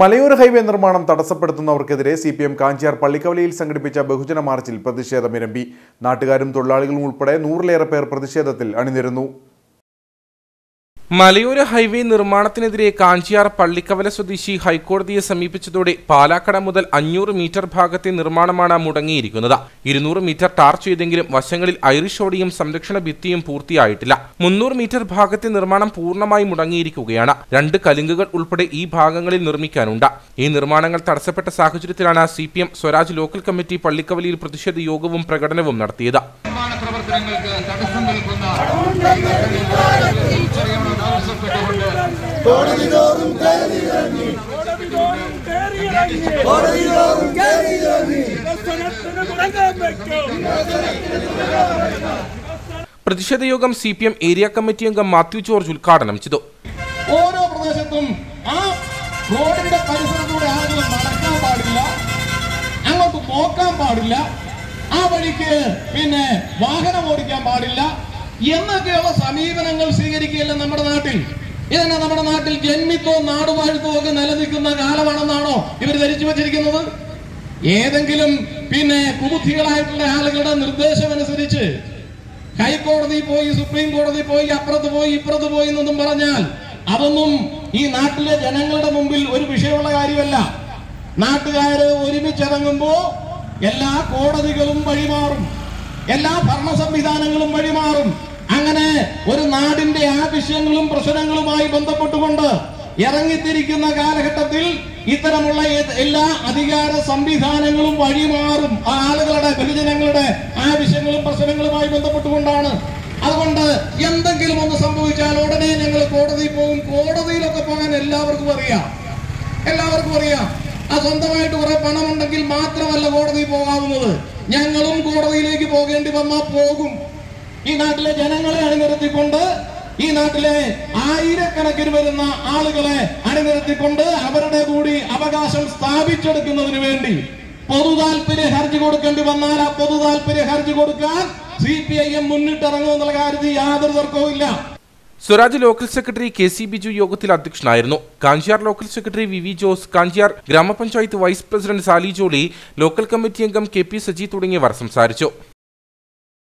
മലയോര ഹൈവേ നിർമ്മാണം തടസ്സപ്പെടുത്തുന്നവർക്കെതിരെ സി പി എം കാഞ്ചിയാർ പള്ളിക്കവലയിൽ സംഘടിപ്പിച്ച ബഹുജന മാർച്ചിൽ പ്രതിഷേധമിരമ്പി നാട്ടുകാരും തൊഴിലാളികളും ഉൾപ്പെടെ നൂറിലേറെ പേർ പ്രതിഷേധത്തിൽ അണിനിരന്നു. മലയോര ഹൈവേ നിർമ്മാണത്തിനെതിരെ കാഞ്ചിയാർ പള്ളിക്കവല സ്വദേശി ഹൈക്കോടതിയെ സമീപിച്ചതോടെ പാലാക്കട മുതൽ അഞ്ഞൂറ് മീറ്റർ ഭാഗത്തെ നിർമ്മാണമാണ് മുടങ്ങിയിരിക്കുന്നത്. ഇരുന്നൂറ് മീറ്റർ ടാർ ചെയ്തെങ്കിലും വശങ്ങളിൽ ഐറിഷ് ഓടിയും സംരക്ഷണ ഭിത്തിയും പൂർത്തിയായിട്ടില്ല. മുന്നൂറ് മീറ്റർ ഭാഗത്തെ നിർമ്മാണം പൂർണമായി മുടങ്ങിയിരിക്കുകയാണ്. രണ്ട് കലുങ്കുകൾ ഉൾപ്പെടെ ഈ ഭാഗങ്ങളിൽ നിർമ്മിക്കാനുണ്ട്. ഈ നിർമ്മാണങ്ങൾ തടസ്സപ്പെട്ട സാഹചര്യത്തിലാണ് C P M Swaraj local committee പള്ളിക്കവലിയിൽ പ്രതിഷേധ യോഗവും പ്രകടനവും നടത്തിയത്. നിർമ്മാണ പ്രവർത്തനങ്ങൾക്ക് തടസ്സം പ്രതിഷേധ യോഗം C P M area committee അംഗം മാത്യു ജോർജ് ഉദ്ഘാടനം ചെയ്തു. ഓരോ പ്രദേശത്തും ആ റോഡിന്റെ പരിസരത്തൂടെ ആളുകൾ നടക്കാൻ പാടില്ല അങ്ങോട്ട് നോക്കാൻ പാടില്ല ആ വഴിക്ക് പിന്നെ വാഹനം ഓടിക്കാൻ പാടില്ല എന്നൊക്കെയുള്ള സമീപനങ്ങൾ സ്വീകരിക്കുകയല്ല നമ്മുടെ നാട്ടിൽ? ഇതന്നെ നമ്മുടെ നാട്ടിൽ ജന്മിത്വവും നാടുവാഴ്ത്തവും ഒക്കെ നിലനിൽക്കുന്ന കാലമാണെന്നാണോ ഇവർ ധരിച്ചു വച്ചിരിക്കുന്നത്? ഏതെങ്കിലും പിന്നെ കുബുദ്ധികളായിട്ടുള്ള ആളുകളുടെ നിർദ്ദേശം അനുസരിച്ച് ഹൈക്കോടതി പോയി സുപ്രീം കോടതി പോയി അപ്പുറത്ത് പോയി ഇപ്പുറത്ത് പോയി എന്നൊന്നും പറഞ്ഞാൽ അതൊന്നും ഈ നാട്ടിലെ ജനങ്ങളുടെ മുമ്പിൽ ഒരു വിഷയമുള്ള കാര്യമല്ല. നാട്ടുകാര് ഒരുമിച്ചിറങ്ങുമ്പോ എല്ലാ കോടതികളും വഴിമാറും. എല്ലാ ഭരണ സംവിധാനങ്ങളും വഴിമാറും. ഒരു നാടിന്റെ ആവശ്യങ്ങളും പ്രശ്നങ്ങളുമായി ബന്ധപ്പെട്ടുകൊണ്ട് ഇറങ്ങിത്തിരിക്കുന്ന കാലഘട്ടത്തിൽ ഇത്തരമുള്ള എല്ലാ അധികാര സംവിധാനങ്ങളും വഴിമാറും ആളുകളുടെ ബഹുജനങ്ങളുടെ ആവശ്യങ്ങളും പ്രശ്നങ്ങളുമായി ബന്ധപ്പെട്ടുകൊണ്ടാണ്. അതുകൊണ്ട് എന്തെങ്കിലും ഒന്ന് സംഭവിച്ചാൽ ഉടനെ ഞങ്ങൾ കോടതിയിൽ പോകും. കോടതിയിലൊക്കെ പോകാൻ എല്ലാവർക്കും അറിയാം. എല്ലാവർക്കും അറിയാം. ആ സ്വന്തമായിട്ട് കുറെ പണമുണ്ടെങ്കിൽ മാത്രമല്ല കോടതിയിൽ പോകാവുന്നത്. ഞങ്ങളും കോടതിയിലേക്ക് പോകേണ്ടി വന്നാൽ പോകും. ഈ നാട്ടിലെ ജനങ്ങളെ അണിനിരത്തിക്കൊണ്ട് ഈ നാട്ടിലെ ആയിരക്കണക്കിന് വരുന്ന ആളുകളെ അണിനിരത്തിക്കൊണ്ട് അവരുടെ കൂടി അവകാശം സ്ഥാപിച്ചെടുക്കുന്നതിന് വേണ്ടി പൊതു താല്പര്യ ഹർജി കൊടുക്കേണ്ടി വന്നാൽ ആ പൊതു താല്പര്യ ഹർജി കൊടുക്കാൻ സി പി ഐ എം മുന്നിട്ടിറങ്ങുമെന്നുള്ള കാര്യത്തിൽ യാതൊരു തർക്കവും ഇല്ല. Swaraj local secretary K C Biju യോഗത്തിൽ അധ്യക്ഷനായിരുന്നു. Kanchiyar local secretary V V Jose Kanchiyar ഗ്രാമപഞ്ചായത്ത് vice president Sali Jolly local committee അംഗം കെ പി സജി തുടങ്ങിയവർ സംസാരിച്ചു.